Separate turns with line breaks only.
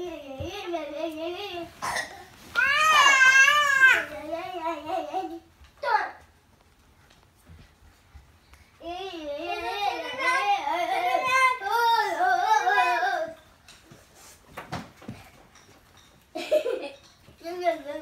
Yeah, yeah, yeah.